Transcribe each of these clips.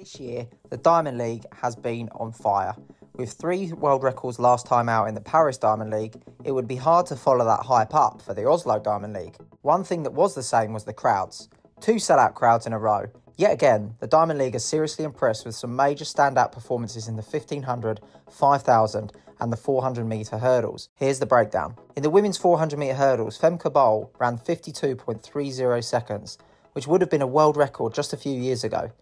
This year, the Diamond League has been on fire. With three world records last time out in the Paris Diamond League, it would be hard to follow that hype up for the Oslo Diamond League. One thing that was the same was the crowds. Two sellout crowds in a row. Yet again, the Diamond League is seriously impressed with some major standout performances in the 1500, 5000, and the 400 metre hurdles. Here's the breakdown. In the women's 400 metre hurdles, Femke Bol ran 52.30 seconds, which would have been a world record just a few years ago.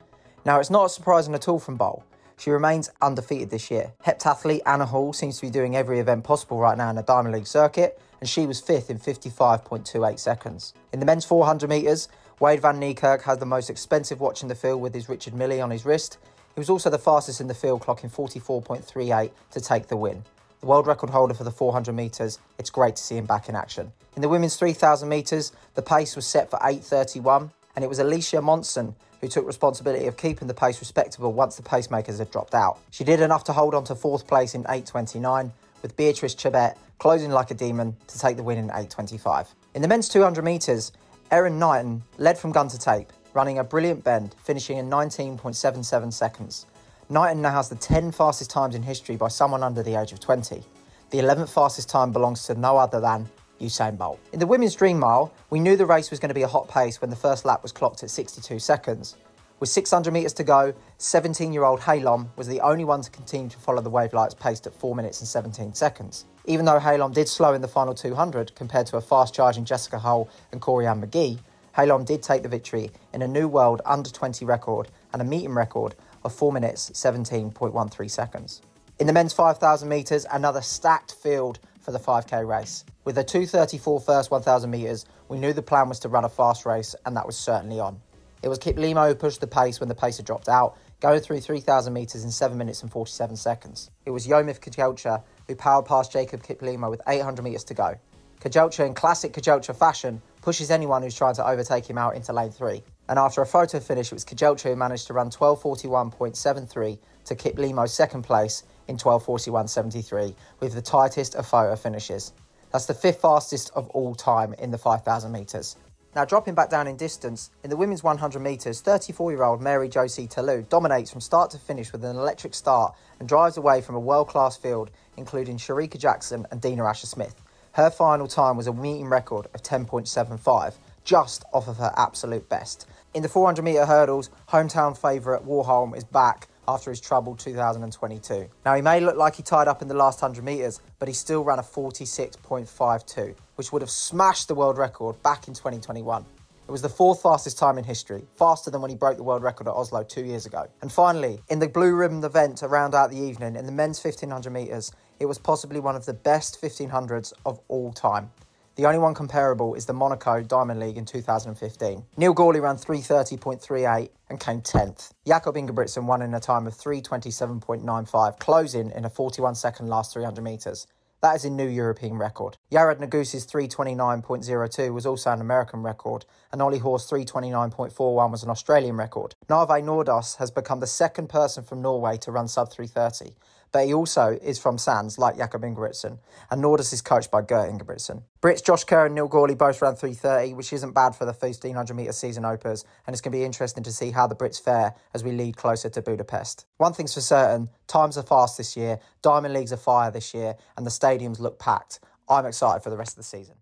Now, it's not surprising at all from Bol. She remains undefeated this year. Heptathlete Anna Hall seems to be doing every event possible right now in the Diamond League circuit, and she was fifth in 55.28 seconds. In the men's 400 metres, Wayde van Niekerk has the most expensive watch in the field with his Richard Mille on his wrist. He was also the fastest in the field, clocking 44.38 to take the win. The world record holder for the 400 metres, it's great to see him back in action. In the women's 3,000 metres, the pace was set for 8.31, and it was Alicia Monson who took responsibility of keeping the pace respectable once the pacemakers had dropped out. She did enough to hold on to fourth place in 8.29, with Beatrice Chebet closing like a demon to take the win in 8.25. In the men's 200 metres, Erriyon Knighton led from gun to tape, running a brilliant bend, finishing in 19.77 seconds. Knighton now has the 10 fastest times in history by someone under the age of 20. The 11th fastest time belongs to no other than Usain Bolt. In the women's dream mile, we knew the race was going to be a hot pace when the first lap was clocked at 62 seconds. With 600 metres to go, 17 year old Haylom was the only one to continue to follow the wave lights paced at 4 minutes and 17 seconds. Even though Haylom did slow in the final 200 compared to a fast charging Jessica Hull and Corianne McGee, Haylom did take the victory in a new world under 20 record and a meeting record of 4 minutes 17.13 seconds. In the men's 5,000 metres, another stacked field for the 5k race. With a 234 first 1,000 metres, we knew the plan was to run a fast race, and that was certainly on. It was Kiplimo who pushed the pace when the pacer dropped out, going through 3,000 metres in 7 minutes and 47 seconds. It was Yomif Kejelcha who powered past Jacob Kiplimo with 800 metres to go. Kejelcha, in classic Kejelcha fashion, pushes anyone who's trying to overtake him out into lane 3. And after a photo finish, it was Kejelcha who managed to run 1241.73 to Kiplimo's second place in 1241.73 with the tightest of photo finishes. That's the fifth fastest of all time in the 5,000 metres. Now, dropping back down in distance, in the women's 100 metres, 34 year old Marie-Josée Ta Lou dominates from start to finish with an electric start and drives away from a world class field, including Shericka Jackson and Dina Asher Smith. Her final time was a meeting record of 10.75, just off of her absolute best. In the 400 metre hurdles, hometown favourite Warholm is back after his troubled 2022. Now, he may look like he tied up in the last 100 metres, but he still ran a 46.52, which would have smashed the world record back in 2021. It was the fourth fastest time in history, faster than when he broke the world record at Oslo two years ago. And finally, in the blue ribbon event to round out the evening, in the men's 1500 metres, it was possibly one of the best 1500s of all time. The only one comparable is the Monaco Diamond League in 2015. Neil Gourley ran 330.38 and came 10th. Jakob Ingebrigtsen won in a time of 327.95, closing in a 41 second last 300 metres. That is a new European record. Yared Nuguse's 329.02 was also an American record, and Ollie Hoare's 329.41 was an Australian record. Narve Nordås has become the second person from Norway to run sub 330, but he also is from Sandnes, like Jakob Ingebrigtsen, and Nordås is coached by Gjert Ingebrigtsen. Brits Josh Kerr and Neil Gourley both ran 330, which isn't bad for the 1500 metre season openers, and it's going to be interesting to see how the Brits fare as we lead closer to Budapest. One thing's for certain, times are fast this year, Diamond Leagues are fire this year, and the stadiums look packed. I'm excited for the rest of the season.